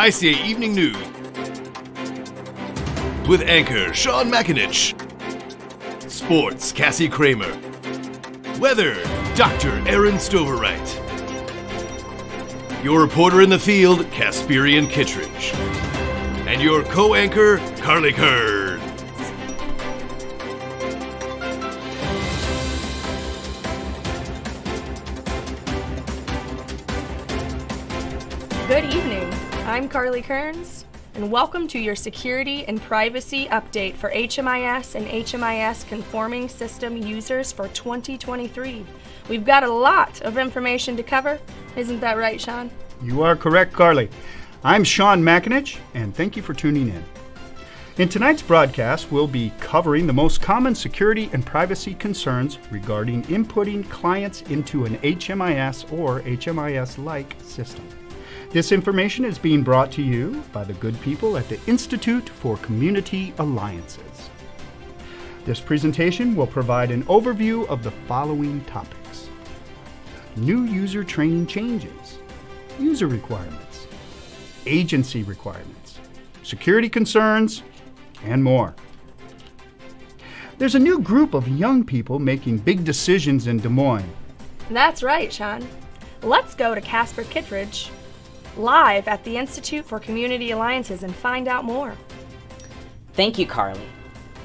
ICA Evening News with anchor Shawn McAninch, sports Cassie Kramer, weather Dr. Ehren Stoverwright, your reporter in the field Casperian Kittredge, and your co-anchor KarLee Kearns. Good evening. I'm KarLee Kearns, and welcome to your security and privacy update for HMIS and HMIS conforming system users for 2023. We've got a lot of information to cover. Isn't that right, Shawn? You are correct, KarLee. I'm Shawn McAninch, and thank you for tuning in. In tonight's broadcast, we'll be covering the most common security and privacy concerns regarding inputting clients into an HMIS or HMIS like system. This information is being brought to you by the good people at the Institute for Community Alliances. This presentation will provide an overview of the following topics New user training changes, user requirements, agency requirements, security concerns, and more. There's a new group of young people making big decisions in Des Moines. That's right, Shawn. Let's go to Kasper Kittredge live at the Institute for Community Alliances and find out more. Thank you, KarLee.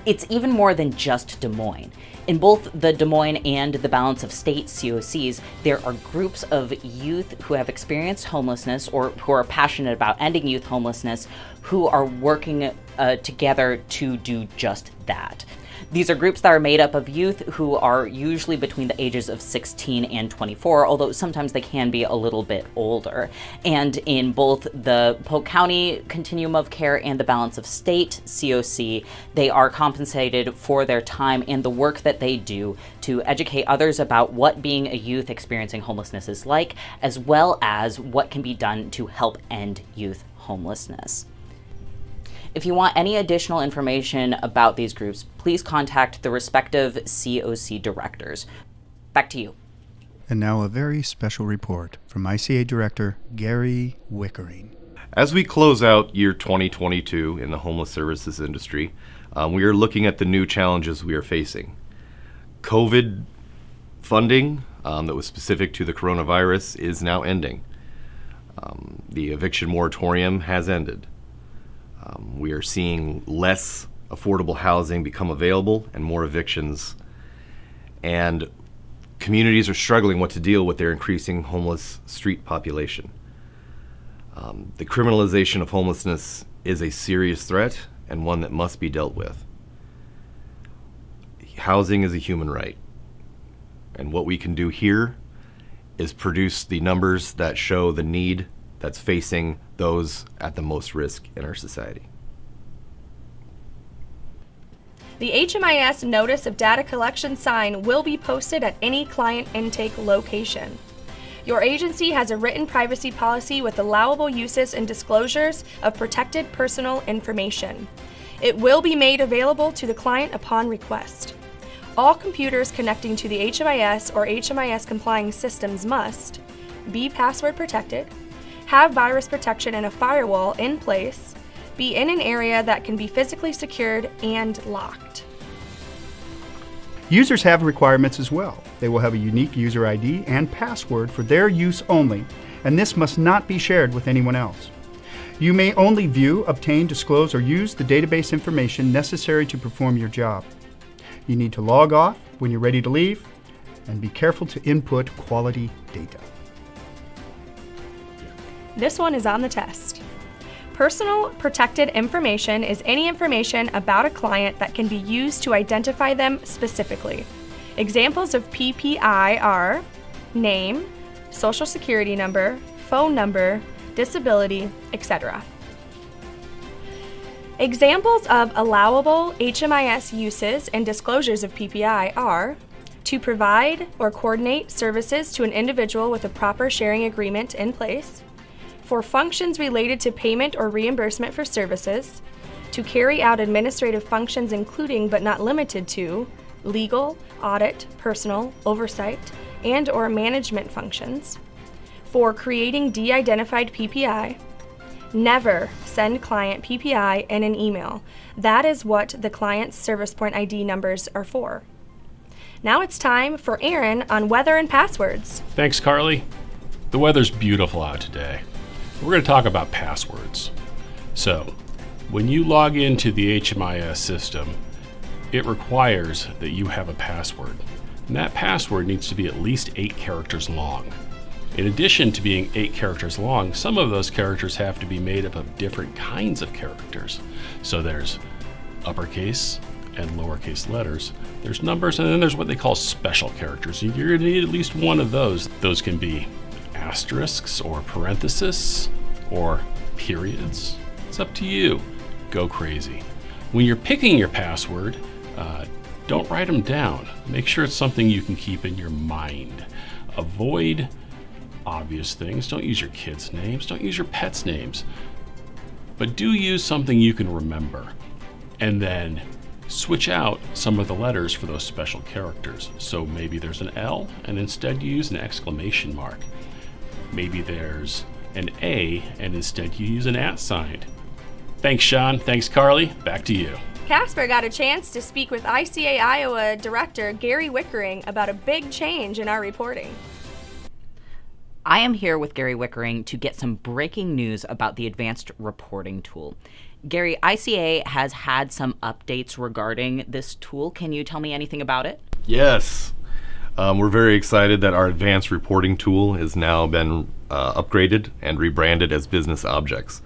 It's even more than just Des Moines. In both the Des Moines and the Balance of State COCs, there are groups of youth who have experienced homelessness or who are passionate about ending youth homelessness who are working uh, together to do just that. These are groups that are made up of youth who are usually between the ages of 16 and 24, although sometimes they can be a little bit older. And in both the Polk County Continuum of Care and the Balance of State COC, they are compensated for their time and the work that they do to educate others about what being a youth experiencing homelessness is like, as well as what can be done to help end youth homelessness. If you want any additional information about these groups, please contact the respective COC directors. Back to you. And now a very special report from ICA Director Gary Wickering. As we close out year 2022 in the homeless services industry, um, we are looking at the new challenges we are facing. COVID funding um, that was specific to the coronavirus is now ending. Um, the eviction moratorium has ended. Um, we are seeing less affordable housing become available and more evictions. And communities are struggling what to deal with their increasing homeless street population. Um, the criminalization of homelessness is a serious threat and one that must be dealt with. Housing is a human right. And what we can do here is produce the numbers that show the need that's facing those at the most risk in our society. The HMIS Notice of Data Collection sign will be posted at any client intake location. Your agency has a written privacy policy with allowable uses and disclosures of protected personal information. It will be made available to the client upon request. All computers connecting to the HMIS or HMIS complying systems must be password protected, have virus protection and a firewall in place, be in an area that can be physically secured and locked. Users have requirements as well. They will have a unique user ID and password for their use only, and this must not be shared with anyone else. You may only view, obtain, disclose, or use the database information necessary to perform your job. You need to log off when you're ready to leave, and be careful to input quality data. This one is on the test. Personal protected information is any information about a client that can be used to identify them specifically. Examples of PPI are name, social security number, phone number, disability, etc. Examples of allowable HMIS uses and disclosures of PPI are to provide or coordinate services to an individual with a proper sharing agreement in place, for functions related to payment or reimbursement for services, to carry out administrative functions including but not limited to legal, audit, personal, oversight, and or management functions, for creating de-identified PPI, Never send client PPI in an email. That is what the client's service point ID numbers are for. Now it's time for Ehren on weather and passwords. Thanks, KarLee. The weather's beautiful out today. We're going to talk about passwords. So, when you log into the HMIS system, it requires that you have a password. And that password needs to be at least eight characters long. In addition to being eight characters long, some of those characters have to be made up of different kinds of characters. So there's uppercase and lowercase letters, there's numbers, and then there's what they call special characters. You're going to need at least one of those. Those can be asterisks or parentheses or periods. It's up to you. Go crazy. When you're picking your password, uh, don't write them down. Make sure it's something you can keep in your mind. Avoid obvious things. Don't use your kids' names, don't use your pets' names. But do use something you can remember. And then switch out some of the letters for those special characters. So maybe there's an L and instead you use an exclamation mark. Maybe there's an A and instead you use an at sign. Thanks, Shawn. Thanks, KarLee. Back to you. Kasper got a chance to speak with ICA Iowa Director Gary Wickering about a big change in our reporting. I am here with Gary Wickering to get some breaking news about the advanced reporting tool. Gary, ICA has had some updates regarding this tool. Can you tell me anything about it? Yes. Um, we're very excited that our advanced reporting tool has now been uh, upgraded and rebranded as Business Objects.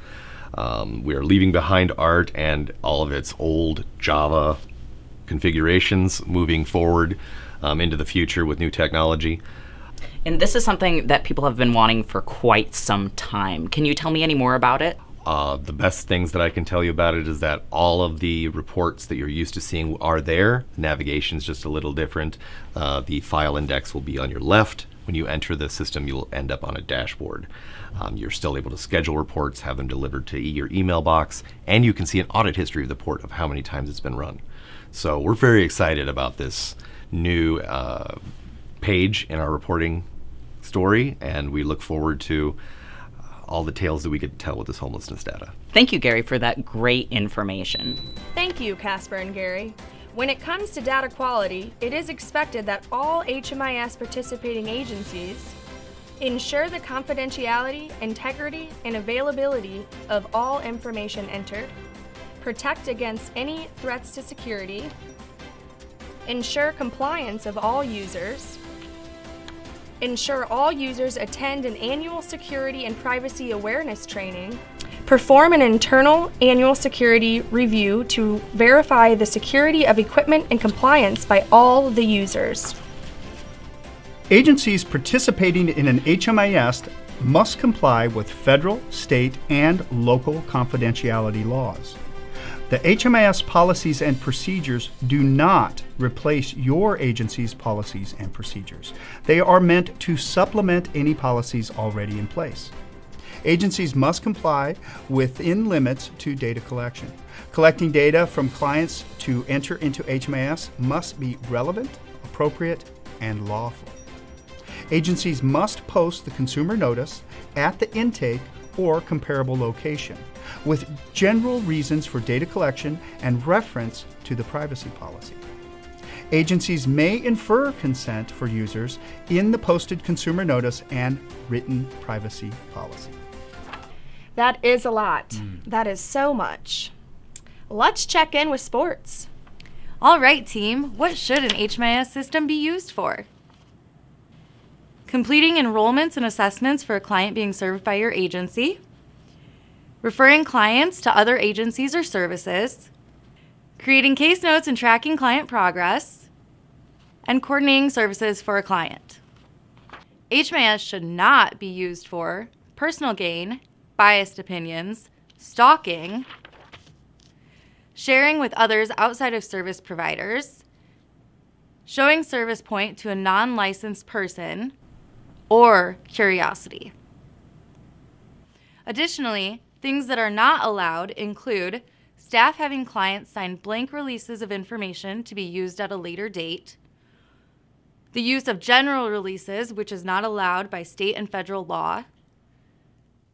Um, we are leaving behind ART and all of its old Java configurations, moving forward um, into the future with new technology. And this is something that people have been wanting for quite some time. Can you tell me any more about it? Uh, the best things that I can tell you about it is that all of the reports that you're used to seeing are there. Navigation is just a little different. Uh, the file index will be on your left. When you enter the system, you'll end up on a dashboard. Um, you're still able to schedule reports, have them delivered to your email box, and you can see an audit history of the port of how many times it's been run. So we're very excited about this new uh, page in our reporting story, and we look forward to all the tales that we could tell with this homelessness data. Thank you, Gary, for that great information. Thank you, Kasper and Gary. When it comes to data quality, it is expected that all HMIS participating agencies ensure the confidentiality, integrity, and availability of all information entered, protect against any threats to security, ensure compliance of all users, ensure all users attend an annual security and privacy awareness training, perform an internal annual security review to verify the security of equipment and compliance by all the users. Agencies participating in an HMIS must comply with federal, state, and local confidentiality laws. The HMIS policies and procedures do not replace your agency's policies and procedures. They are meant to supplement any policies already in place. Agencies must comply within limits to data collection. Collecting data from clients to enter into HMIS must be relevant, appropriate, and lawful. Agencies must post the consumer notice at the intake or comparable location with general reasons for data collection and reference to the privacy policy. Agencies may infer consent for users in the posted consumer notice and written privacy policy. That is a lot. Mm. That is so much. Let's check in with sports. All right, team. What should an HMIS system be used for? Completing enrollments and assessments for a client being served by your agency referring clients to other agencies or services, creating case notes and tracking client progress, and coordinating services for a client. HMIS should not be used for personal gain, biased opinions, stalking, sharing with others outside of service providers, showing service point to a non licensed person, or curiosity. Additionally, Things that are not allowed include staff having clients sign blank releases of information to be used at a later date, the use of general releases, which is not allowed by state and federal law,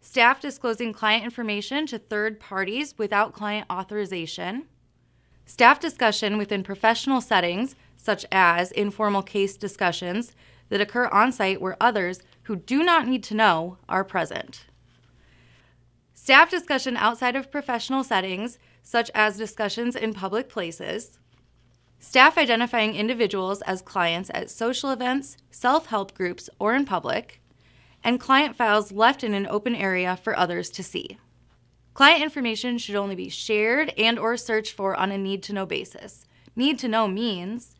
staff disclosing client information to third parties without client authorization, staff discussion within professional settings, such as informal case discussions that occur on site where others who do not need to know are present. Staff discussion outside of professional settings, such as discussions in public places. Staff identifying individuals as clients at social events, self help groups, or in public. And client files left in an open area for others to see. Client information should only be shared and or searched for on a need to know basis. Need to know means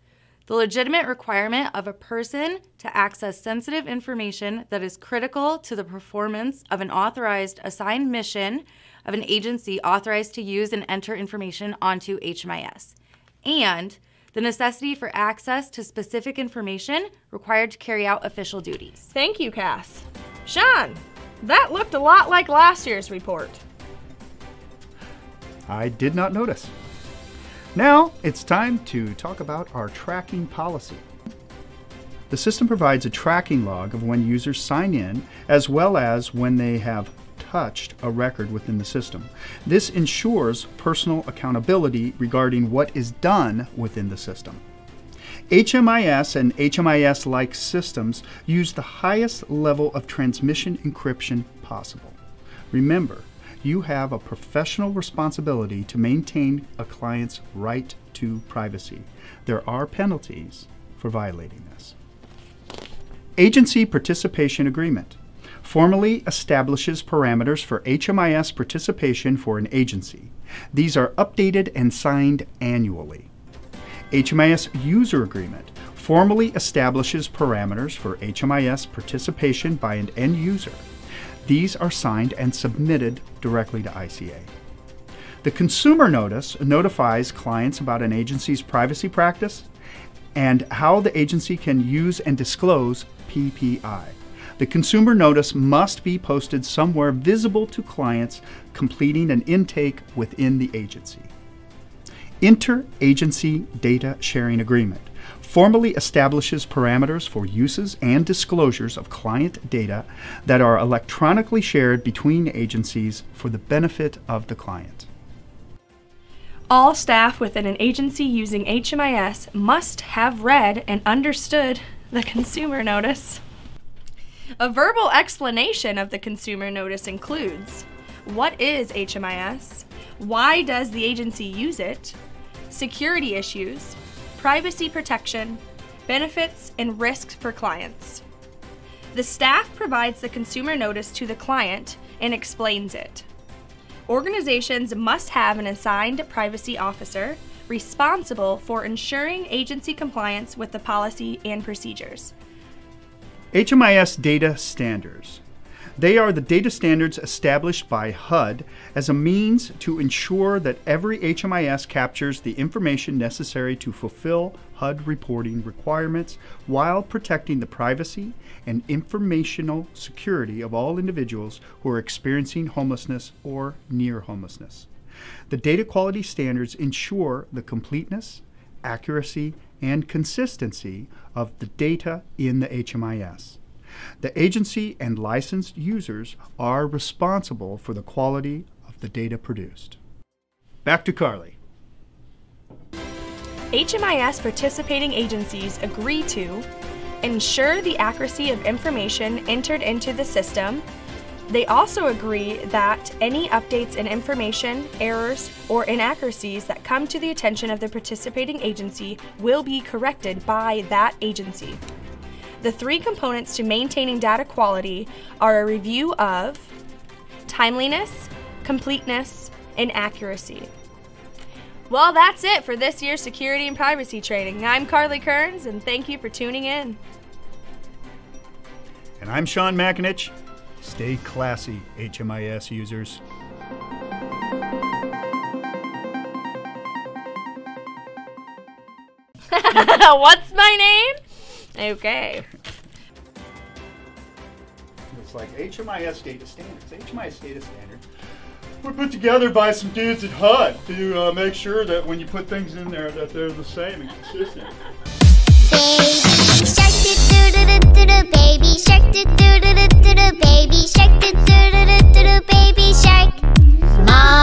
the legitimate requirement of a person to access sensitive information that is critical to the performance of an authorized assigned mission of an agency authorized to use and enter information onto HMIS, and the necessity for access to specific information required to carry out official duties. Thank you, Cass. Shawn, that looked a lot like last year's report. I did not notice. Now it's time to talk about our tracking policy. The system provides a tracking log of when users sign in, as well as when they have touched a record within the system. This ensures personal accountability regarding what is done within the system. HMIS and HMIS like systems use the highest level of transmission encryption possible. Remember, you have a professional responsibility to maintain a client's right to privacy. There are penalties for violating this. Agency Participation Agreement formally establishes parameters for HMIS participation for an agency. These are updated and signed annually. HMIS User Agreement formally establishes parameters for HMIS participation by an end user. These are signed and submitted directly to ICA. The consumer notice notifies clients about an agency's privacy practice and how the agency can use and disclose PPI. The consumer notice must be posted somewhere visible to clients completing an intake within the agency. Interagency Data Sharing Agreement formally establishes parameters for uses and disclosures of client data that are electronically shared between agencies for the benefit of the client. All staff within an agency using HMIS must have read and understood the consumer notice. A verbal explanation of the consumer notice includes what is HMIS? Why does the agency use it? Security issues, privacy protection, benefits, and risks for clients. The staff provides the consumer notice to the client and explains it. Organizations must have an assigned privacy officer responsible for ensuring agency compliance with the policy and procedures. HMIS data standards. They are the data standards established by HUD as a means to ensure that every HMIS captures the information necessary to fulfill HUD reporting requirements while protecting the privacy and informational security of all individuals who are experiencing homelessness or near homelessness. The data quality standards ensure the completeness, accuracy, and consistency of the data in the HMIS. The agency and licensed users are responsible for the quality of the data produced. Back to KarLee. HMIS participating agencies agree to ensure the accuracy of information entered into the system. They also agree that any updates in information, errors, or inaccuracies that come to the attention of the participating agency will be corrected by that agency. The three components to maintaining data quality are a review of timeliness, completeness, and accuracy. Well, that's it for this year's security and privacy training. I'm KarLee Kearns, and thank you for tuning in. And I'm Shawn McAninch. Stay classy, HMIS users. What's my name? Okay. It's like HMIS data standards. HMIS data standard. Were put together by some dudes at HUD to uh, make sure that when you put things in there that they're the same and consistent.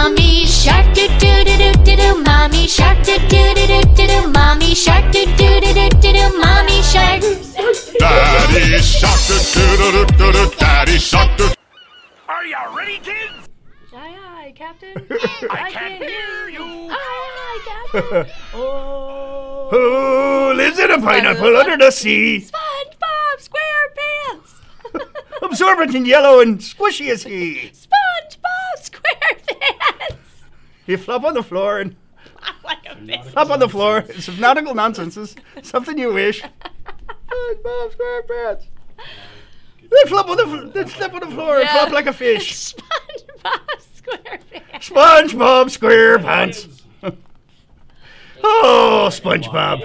Baby shark. Do do do do do do, mommy shark. Do do do do do do, mommy shark. Do do do do do do, mommy. Daddy shark, do do do do do. Daddy shark, do. Aye, aye, Captain. I, can't hear you. Aye, aye, Captain. Oh. Who lives in a pineapple under the sea? SpongeBob SquarePants. Absorbent and yellow and squishy as he. SpongeBob SquarePants. You flop on the floor and flop on the floor. It's nautical nonsense. It's something you wish. SpongeBob SquarePants. They flop on the fl- they slip on the floor and flop like a fish. SpongeBob SquarePants. SpongeBob SquarePants. oh, SpongeBob.